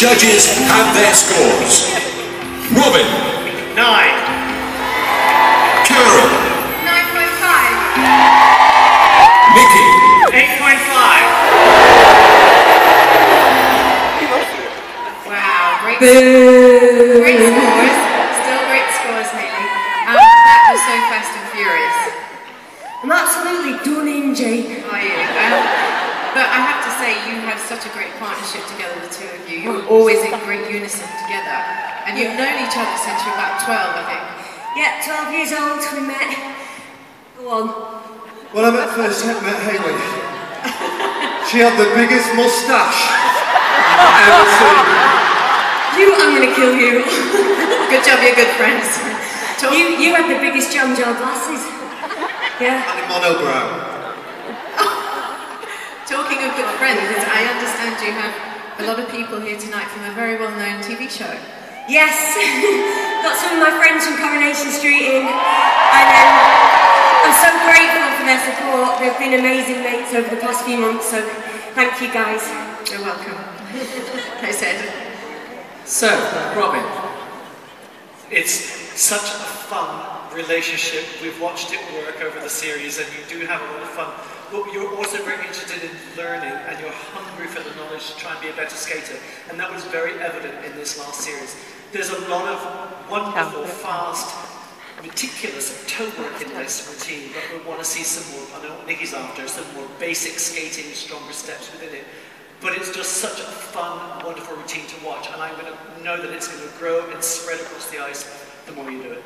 judges have their scores. Robin, Nine. Karen, 9.5. Nicky, 8.5. Wow, great, great scores. Still great scores, Hayley. Um, that was so fast and furious. I'm absolutely done in, Jake. Are you? But I have to say, you have such a great partnership together, the two of you. You're always in great unison together. And you've known each other since you were about 12, I think. Yeah, 12 years old, we met. Go on. When I met first I met Hayley, she had the biggest moustache I've ever seen. You, I'm gonna kill you. Good job, you're good friends. Talk- You, you had the biggest jam jar glasses. Yeah. And a monobrow. Talking of good friends, I understand you have a lot of people here tonight from a very well-known TV show. Yes. Got some of my friends from Coronation Street in. And um, I'm so grateful for their support. They've been amazing mates over the past few months, so thank you guys. You're welcome. I said. So, Robin, it's such a fun relationship. We've watched it work over the series, and you do have a lot of fun. But you're also very interested in learning, and you're hungry for the knowledge to try and be a better skater. And that was very evident in this last series. There's a lot of wonderful, fast, meticulous toe work in this routine, but we want to see some more. I know what Nicky's after, some more basic skating, stronger steps within it. But it's just such a fun, wonderful routine to watch, and I'm going to know that it's going to grow and spread across the ice the more you do it.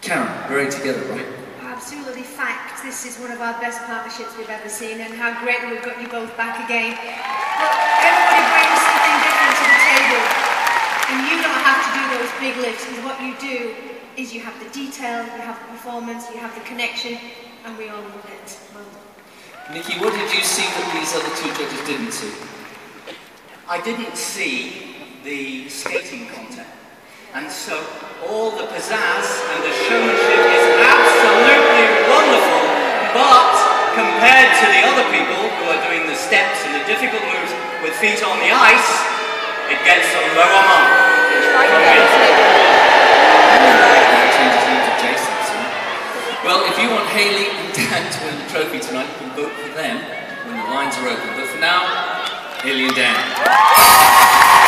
Karen, we're in together, right? Absolutely fact. This is one of our best partnerships we've ever seen, and how great that we've got you both back again. Look, everybody brings something different to the table, and you don't have to do those big lifts. Because what you do is you have the detail, you have the performance, you have the connection, and we all love it. Well. Nicky, what did you see that these other two judges didn't see? I didn't see the skating content. And so all the pizzazz and the showmanship is absolutely wonderful, but compared to the other people who are doing the steps and the difficult moves with feet on the ice, it gets a lower mark. Well, if you want Hayley and Dan to win the trophy tonight, you can vote for them when the lines are open. But for now, Hayley and Dan.